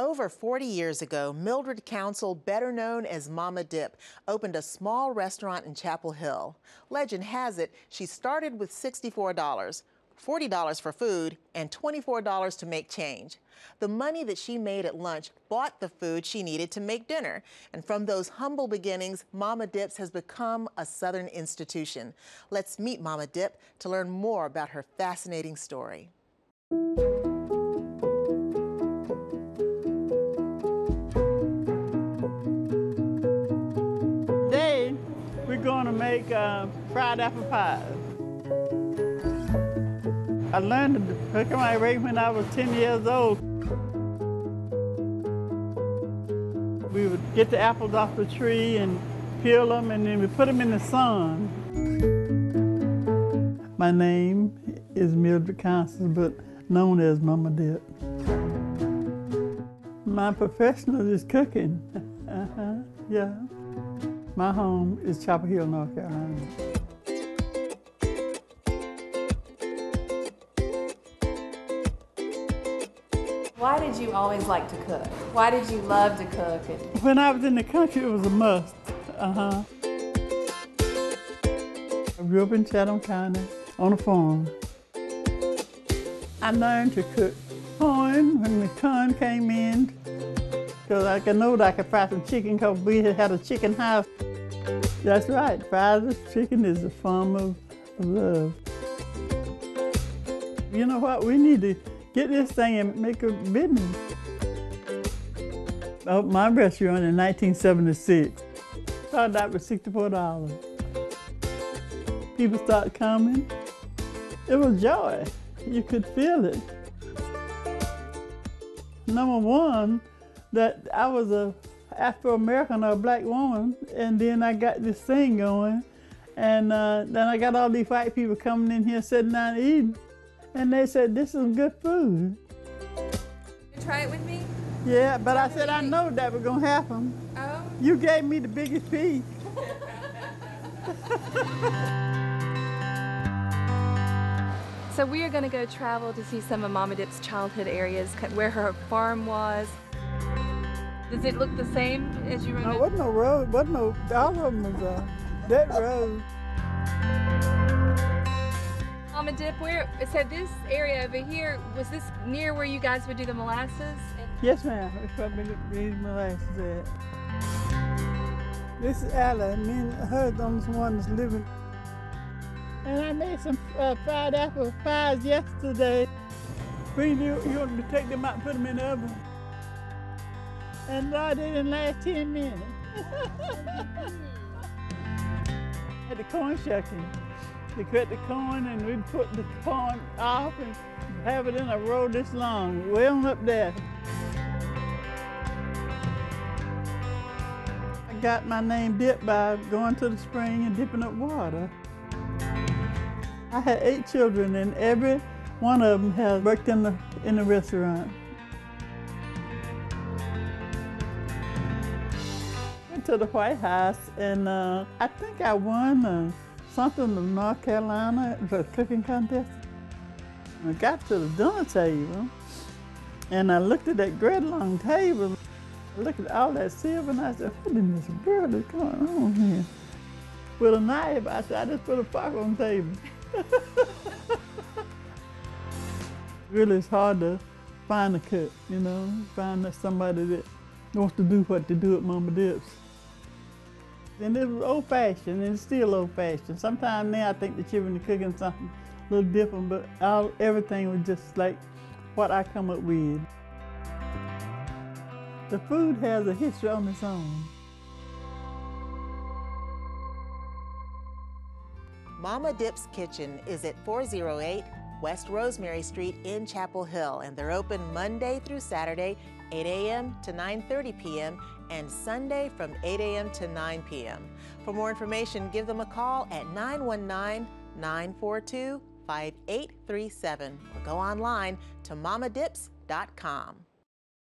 Over 40 years ago, Mildred Council, better known as Mama Dip, opened a small restaurant in Chapel Hill. Legend has it she started with $64, $40 for food, and $24 to make change. The money that she made at lunch bought the food she needed to make dinner. And from those humble beginnings, Mama Dips has become a Southern institution. Let's meet Mama Dip to learn more about her fascinating story. We're going to make uh, fried apple pies. I learned to cook my rate when I was 10 years old. We would get the apples off the tree and peel them and then we put them in the sun. My name is Mildred Council, but known as Mama Dip. My professional is cooking. Uh-huh, yeah. My home is Chapel Hill, North Carolina. Why did you always like to cook? Why did you love to cook? When I was in the country, it was a must. Uh-huh. I grew up in Chatham County on a farm. I learned to cook corn when the corn came in because I could know that I could fry some chicken because we had a chicken house. That's right, fried chicken is a form of, of love. You know what, we need to get this thing and make a business. I opened my restaurant in 1976. Started out with $64. People started coming. It was joy. You could feel it. Number one, that I was a Afro-American or a black woman, and then I got this thing going, and uh, then I got all these white people coming in here sitting down eating, and they said, this is good food. Try it with me? Yeah, but I said, I know that was gonna happen. Oh? You gave me the biggest piece. so we are gonna go travel to see some of Mama Dip's childhood areas, where her farm was. Does it look the same as you remember? No, wasn't no road. Wasn't no. All of them was uh, that road. Mama Dip, where so this area over here was this near where you guys would do the molasses? Yes, ma'am. That's where we molasses at. This is Ella. Me and her, the one that's living. And I made some uh, fried apple pies yesterday. Bring you, you want to take them out and put them in the oven? And I didn't last 10 minutes. At the corn shucking, we cut the corn and we'd put the corn off and have it in a row this long, way on up there. I got my name dipped by going to the spring and dipping up water. I had eight children and every one of them has worked in the, in the restaurant. To the White House, and uh, I think I won uh, something in North Carolina, the cooking contest. I got to the dinner table, and I looked at that great long table. Looked at all that silver, and I said, what in this world is going on here? With a knife, I said, I just put a fork on the table. really, it's hard to find a cook, you know, find that somebody that wants to do what to do at Mama Dips. And it was old fashioned and it's still old fashioned. Sometimes now I think the children are cooking something a little different, but all, everything was just like what I come up with. The food has a history on its own. Mama Dip's Kitchen is at 408 West Rosemary Street in Chapel Hill, and they're open Monday through Saturday, 8 a.m. to 9.30 p.m., and Sunday from 8 a.m. to 9 p.m. For more information, give them a call at 919-942-5837 or go online to mamadips.com.